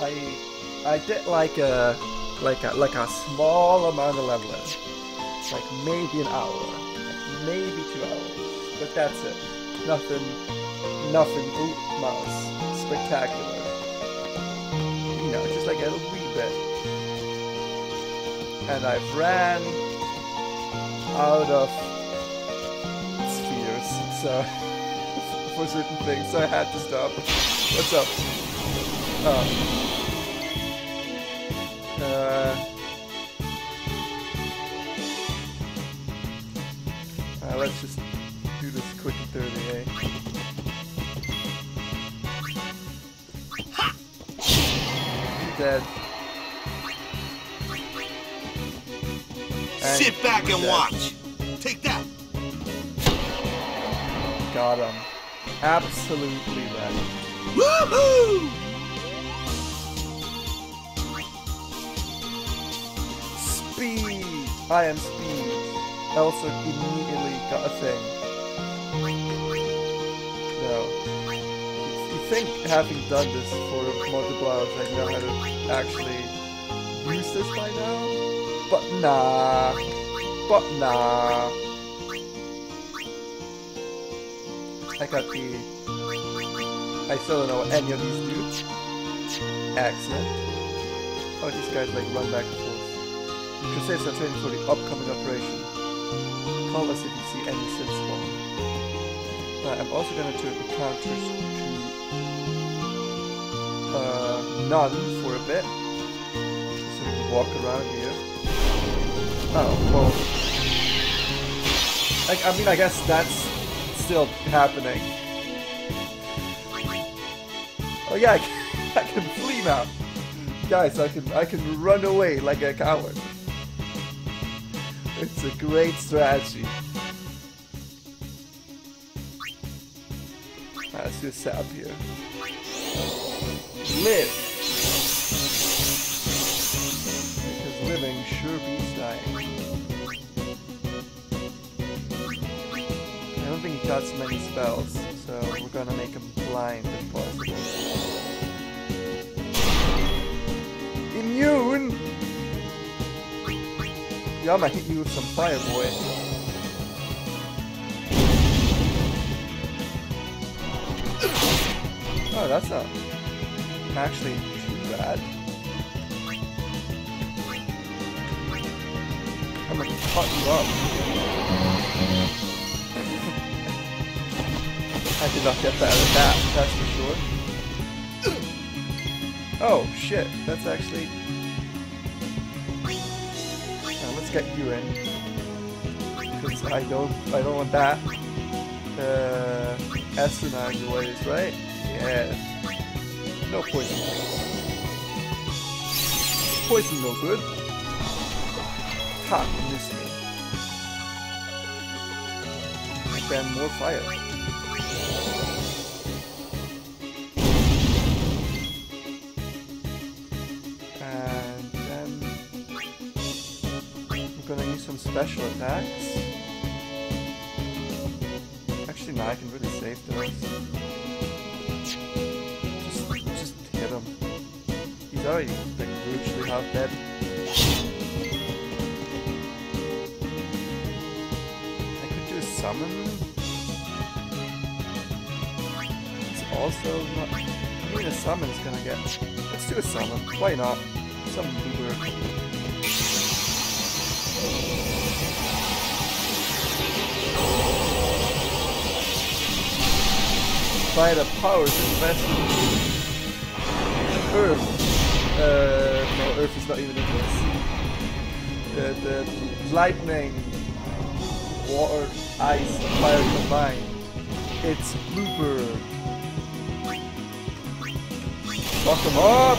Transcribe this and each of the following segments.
I I did like a like a like a small amount of leveling, like maybe an hour, maybe two hours, but that's it. Nothing, nothing boot mouse spectacular. You know, just like a wee bit. And I've ran out of spheres, so for certain things, so I had to stop. What's up? Oh. Uh, uh, let's just do this quick and dirty, eh? Dead. And Sit back and dead. watch. Take that. Got him. Absolutely dead. Woohoo! I am speed. Elsa immediately got a thing. No. You think having done this for multipliers I know how to actually use this by now? But nah. But nah. I got the... I still don't know what any of these do. Excellent. Oh, these guys like run back. Crusaders are training for the upcoming operation. Call us if you see any sense one. Uh, I'm also gonna turn the counters to uh, none for a bit. So we can walk around here. Oh, well. I, I mean, I guess that's still happening. Oh yeah, I can, I can flee now. Guys, I can I can run away like a coward. It's a great strategy. Let's just set here. Live! Because living sure beats dying. I don't think he so many spells, so we're gonna make him blind if possible. Immune! Yeah, I'm gonna hit you with some fire, boy. Oh, that's not actually too bad. I'm gonna cut you up. I did not get that out of that, that's for sure. Oh, shit, that's actually... get you in. Because I don't, I don't want that. Uh, Astronauts ways, right? Yeah. No poison. Poison no good. Ha, you missed me. Then more fire. Special attacks. Actually, no, I can really save those. Just, just hit him. He's already like virtually half dead. I could do a summon. It's also not. I mean, a summon's gonna get. Let's do a summon. Why not? Some boober. By the powers invested in Earth. Uh, no, Earth is not even in this. The, the lightning, water, ice, and fire combined. It's Blooper. Fuck him up!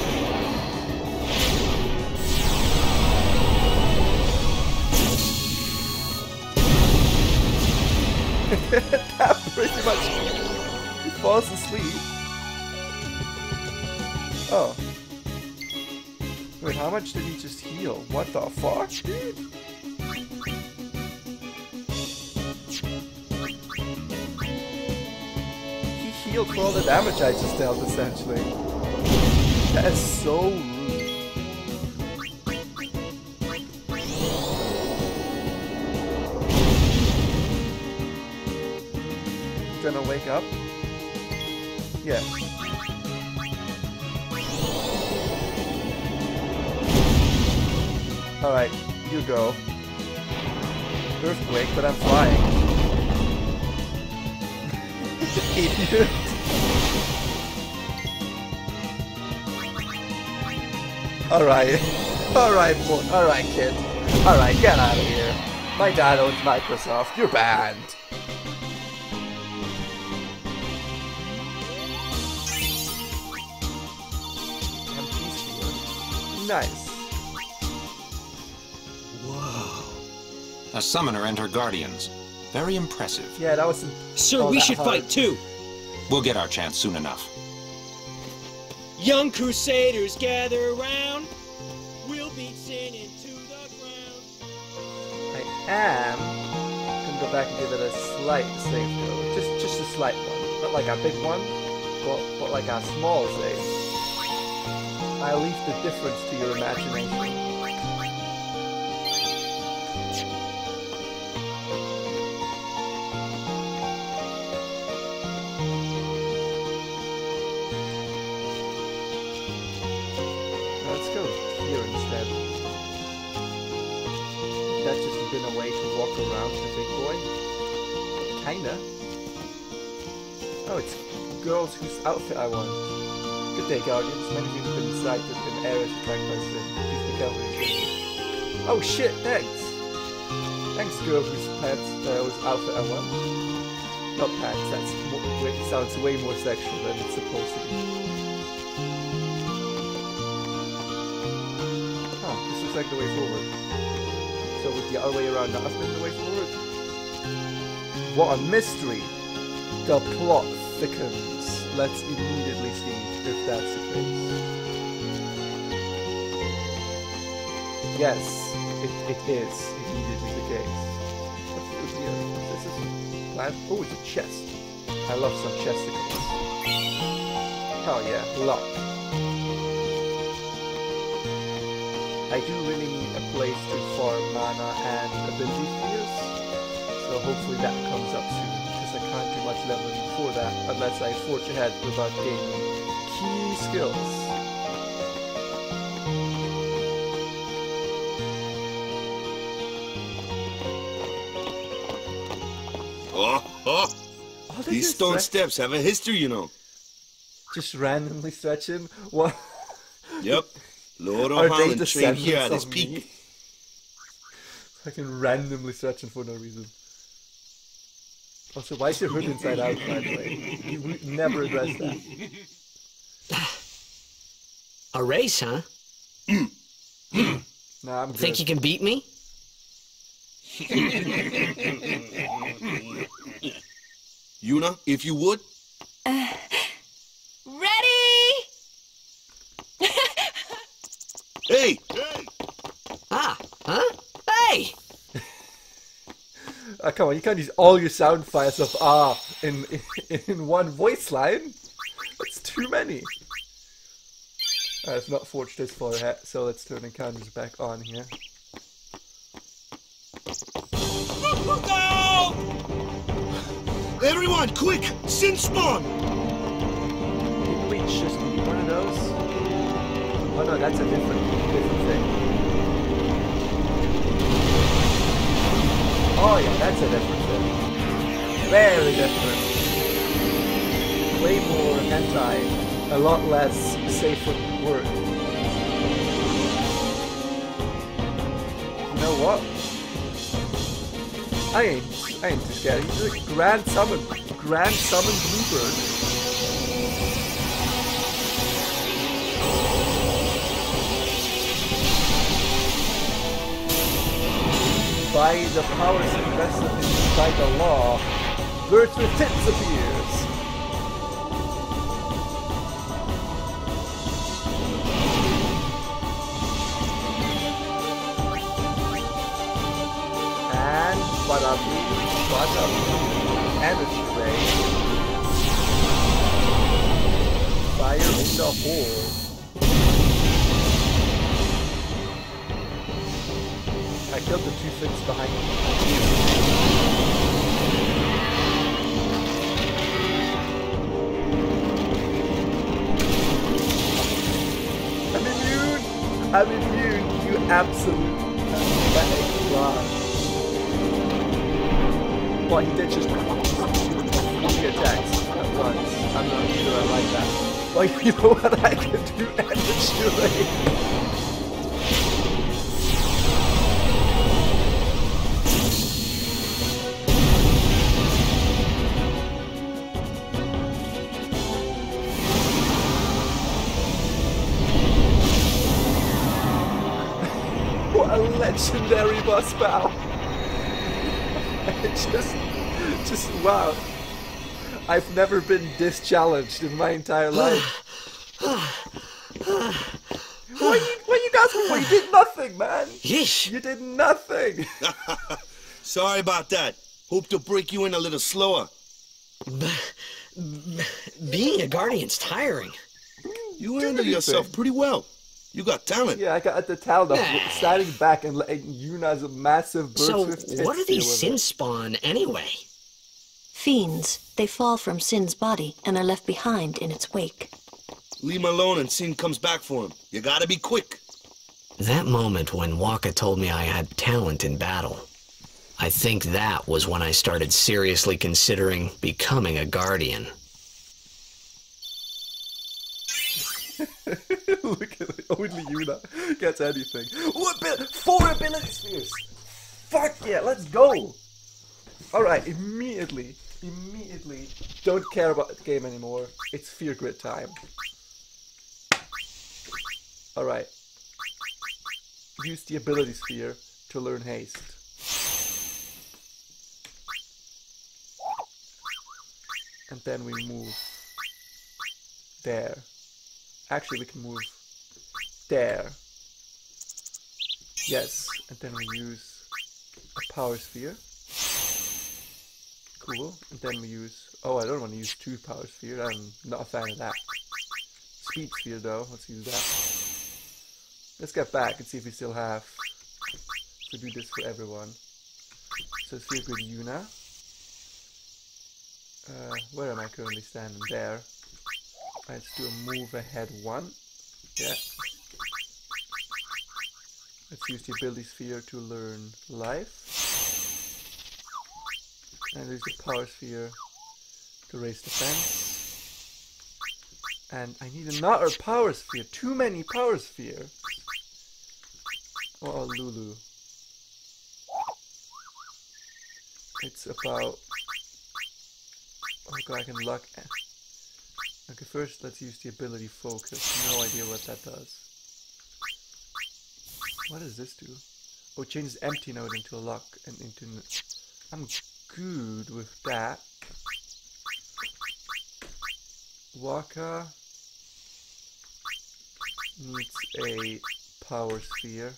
that pretty much falls asleep. Oh. Wait, how much did he just heal? What the fuck. He healed for all the damage I just dealt, essentially. That is so rude. Gonna wake up? Yeah. Alright, you go. Earthquake, but I'm flying. Idiot. Alright. Alright. Alright, kid. Alright, get out of here. My dad owns Microsoft. You're banned. Sphere. Nice. A summoner and her guardians. Very impressive. Yeah, that was. Sir, all we should hard. fight too. We'll get our chance soon enough. Young crusaders gather around. We'll beat sin into the ground. I am gonna go back and give it a slight save though. Just just a slight one. Not like a big one, but, but like a small save. I leave the difference to your imagination. Let's go here instead. That's just been a way to walk around the big boy. Kinda. Oh, it's girls whose outfit I want. Good day, Guardians. Many of you have been sighted in areas attacked by. Please be careful. Oh shit, thanks! Thanks, girl whose pants, uh, whose outfit I want. Not pants, that's mo wait, sounds way more sexual than it's supposed to be. Huh, this looks like the way forward. So with the other way around not have been the way forward? What a mystery! The plot thickens. Let's immediately see that's the case. Yes, it, it is immediately the case. What's this here? This is. Oh, it's a chest. I love some chesticles. Hell yeah, luck. I do really need a place to farm mana and ability spheres, so hopefully that comes up soon, because I can't do much leveling before that unless I forge ahead without gaining skills. Oh, oh. Oh, These stone steps have a history, you know. just randomly stretching. What? Yep. Lord Ohalland trained here at his peak. me? can randomly stretching for no reason. Also, why is your hood inside out, by the way? You never address that. A race, huh? Nah, I'm good. Think you can beat me? Yuna, if you would. Ready? Hey! Ah, huh? Hey! Ah, come on, you can't use all your sound files of ah in, in in one voice line. That's too many. Uh, I've not forged this far yet, so let's turn the encounters back on here. Everyone, quick! Sin spawn! Did we just need one of those? Oh no, that's a different different thing. Oh yeah, that's a different thing. Very different. Way more anti, a lot less safe work. You know what? I ain't I ain't too scared. He's a grand summon grand summon bluebird. By the powers invested in by the law, with Tits appears. what I mean, what I mean, energy rain, fire in the hole. I killed the two things behind me. I'm immune! I'm immune, you absolute pathetic well, he did just three attacks at once. I'm not sure I like that. Like, you know what I can do actually? What a legendary boss battle! It's just, just wow. I've never been this challenged in my entire life. what you, what you guys for? You did nothing, man. Yeesh. You did nothing. Sorry about that. Hope to break you in a little slower. Being a guardian's tiring. Mm, you handle yourself pretty well. You got talent. yeah, I got the talent of standing back and letting Yuna's massive bird So, what are these sin spawn anyway? Fiends. They fall from Sin's body and are left behind in its wake. Leave him alone and Sin comes back for him. You gotta be quick. That moment when Wakka told me I had talent in battle, I think that was when I started seriously considering becoming a guardian. Look at it. Only Yuna gets anything. What abil- Four ability spheres! Fuck yeah, let's go! Alright, immediately, immediately, don't care about the game anymore. It's Sphere Grid time. Alright. Use the ability sphere to learn haste. And then we move there. Actually, we can move there. Yes, and then we use a power sphere. Cool. And then we use. Oh, I don't want to use two power spheres. I'm not a fan of that. Speed sphere, though. Let's use that. Let's get back and see if we still have to do this for everyone. So sphere with Yuna. Uh, where am I currently standing? There. Let's do a move ahead one. Yeah. Use the ability sphere to learn life. And use the power sphere to raise defense. And I need another power sphere. Too many power spheres. Oh, Lulu. It's about. Oh god, I can luck. Okay, first let's use the ability focus. No idea what that does. What does this do? Oh, it changes empty node into a lock and into. I'm good with that. Wakka needs a power sphere.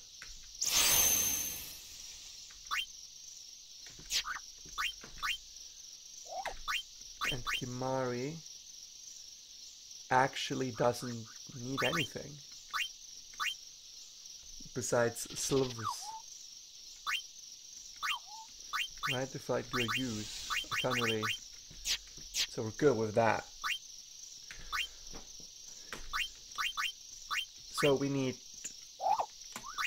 And Kimahri actually doesn't need anything besides silvers. Right, I do a use, I can't really. So we're good with that. So we need,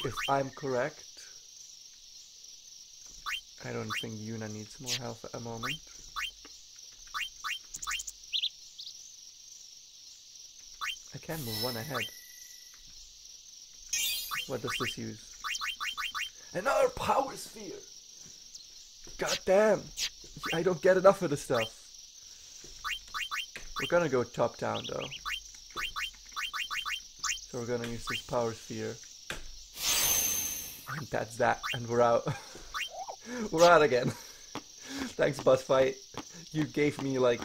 if I'm correct, I don't think Yuna needs more health at the moment. I can move one ahead. What does this use? Another power sphere! God damn! I don't get enough of this stuff. We're gonna go top down though. So we're gonna use this power sphere. And that's that, and we're out. we're out again. Thanks, boss fight. You gave me like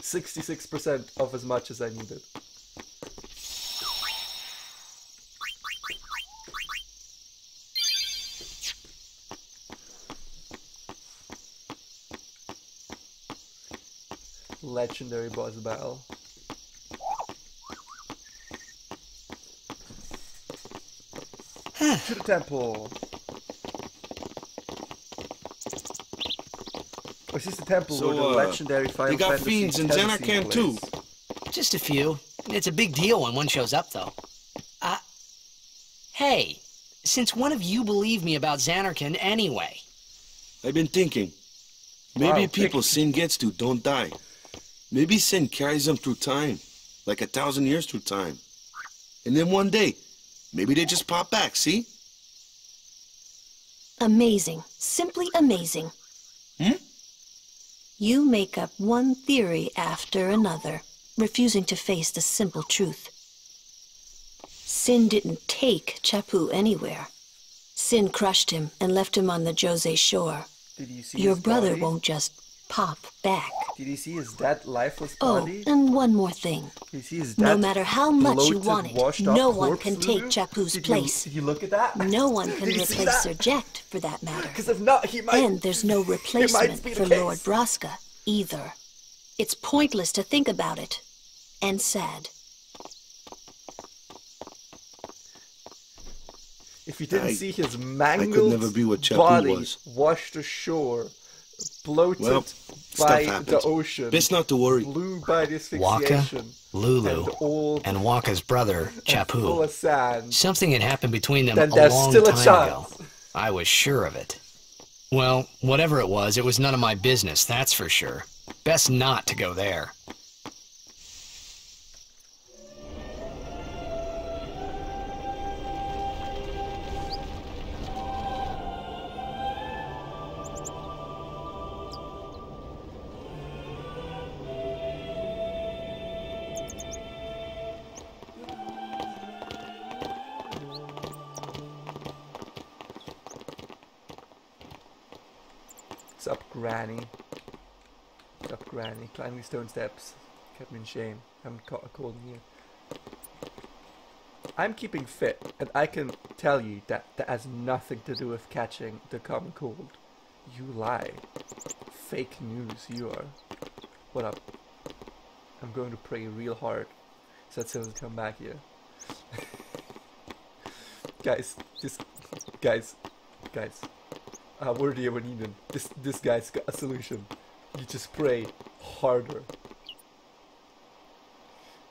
66% of as much as I needed. legendary boss battle. to the temple. Is this the temple so, where the uh, legendary Final They got Fantasy fiends in Zanarkand too. Just a few. It's a big deal when one shows up, though. Uh, hey, since one of you believe me about Zanarkand anyway. I've been thinking. Maybe wow, people Sin gets to don't die. Maybe sin carries them through time, like a thousand years through time. And then one day, maybe they just pop back, see? Amazing. Simply amazing. Hmm? You make up one theory after another, refusing to face the simple truth. Sin didn't take Chappu anywhere. Sin crushed him and left him on the Djose shore. Did you see Your brother body? won't just pop back. Did you see his dead, lifeless Oh, and one more thing. Did you see his No matter how much you want it, washed-up no one can take Lulu? Chappu's Did you- place. Did you look at that? No one can Did you see replace that? Sir Jecht, for that matter. Because if not, he might. And there's no replacement the for case. Lord Braska either. It's pointless to think about it. And sad. If you didn't I- see his I mangled could never be what Chappu body was. washed ashore, bloated Well, by stuff happens. the ocean, Best not to worry. blue by the Wakka, Lulu, and old and Wakka's brother, full Chappu. of sand. Something had happened between them Then a there's long still a time ago. I was sure of it. Well, whatever it was, it was none of my business, that's for sure. Best not to go there. What's up, Granny? What's up, Granny? Climbing stone steps. Kept me in shame. Haven't caught a cold in year. I'm keeping fit, and I can tell you that that has nothing to do with catching the common cold. You lie. Fake news, you are. What up? I'm going to pray real hard so that doesn't come back here. guys, this, guys, guys, uh, worthy of an Eden. This this guy's got a solution. You just pray harder.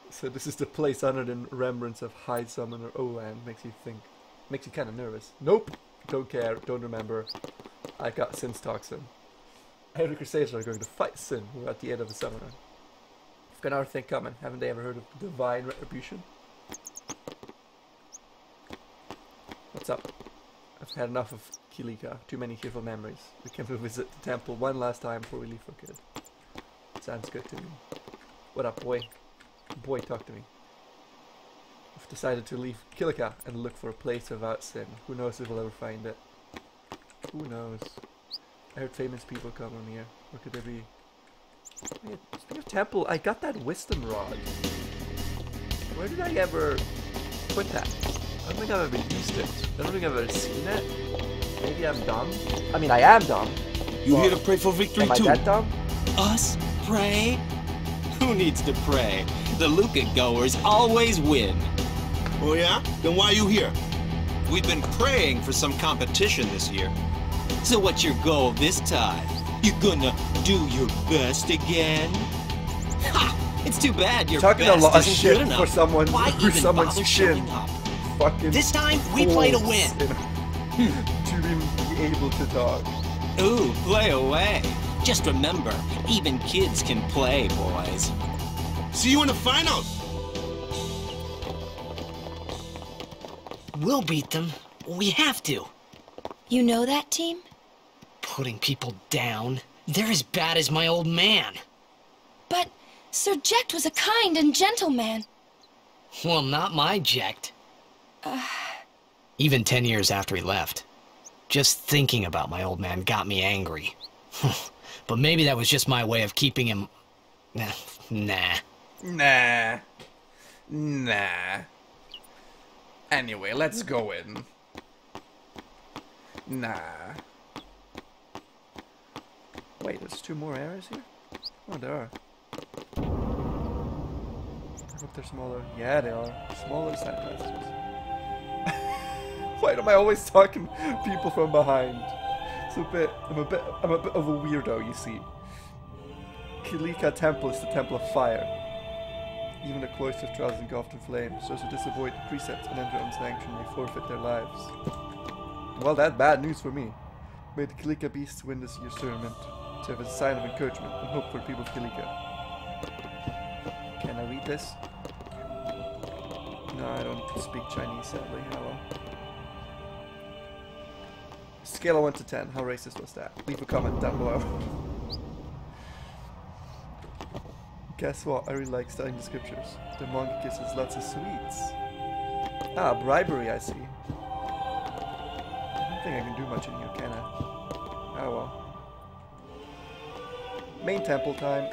So this is the place honored in remembrance of High Summoner Owen. Makes you think, makes you kind of nervous. Nope, don't care, don't remember. I got Sin's toxin. The Crusaders are going to fight Sin. We're at the end of the summoner. I've got another thing coming. Haven't they ever heard of divine retribution? What's up? I've had enough of Kilika. Too many tearful memories. We can visit the temple one last time before we leave for good. Sounds good to me. What up, boy? Boy, talk to me. I've decided to leave Kilika and look for a place without sin. Who knows if we'll ever find it? Who knows? I heard famous people come on here. What could they be? Speaking of temple, I got that wisdom rod. Where did I ever put that? I don't think I've ever used it. I don't think I've ever seen it. Maybe I'm dumb. I mean, I am dumb. You Well, here to pray for victory Am I too? that dumb? Us pray? Who needs to pray? The Luca goers always win. Oh yeah? Then why are you here? We've been praying for some competition this year. So what's your goal this time? You gonna do your best again? Ha! It's too bad your Talking a lot of isn't shit good enough. for someone Why who even someone's bother chin. showing up? Fucking. This time we play to win. to be able to talk. Ooh, play away. Just remember, even kids can play, boys. See you in the finals. We'll beat them. We have to. You know that team? Putting people down. They're as bad as my old man. But Sir Jecht was a kind and gentle man. Well, not my Jecht. Even ten years after he left. Just thinking about my old man got me angry. but maybe that was just my way of keeping him. Nah. Nah. Nah. Nah. Anyway, let's go in. Nah. Wait, there's two more areas here? Oh, there are. I hope they're smaller. Yeah, they are. Smaller side passages. Why am I always talking people from behind? It's a bit. I'm a bit. I'm a bit of a weirdo, you see. Kilika Temple is the temple of fire. Even the cloister trials engulfed in flames. Those who disavoid the precepts and enter unsanctioned may forfeit their lives. Well, that's bad news for me. May the Kilika beasts win this year's tournament. To have a sign of encouragement and hope for the people of Kilika. Can I read this? No, I don't speak Chinese, sadly. Hello. Scale of 1 to 10, how racist was that? Leave a comment down below. Guess what? I really like studying the scriptures. The monk gives us lots of sweets. Ah, bribery, I see. I don't think I can do much in here, can I? Oh well. Main temple time.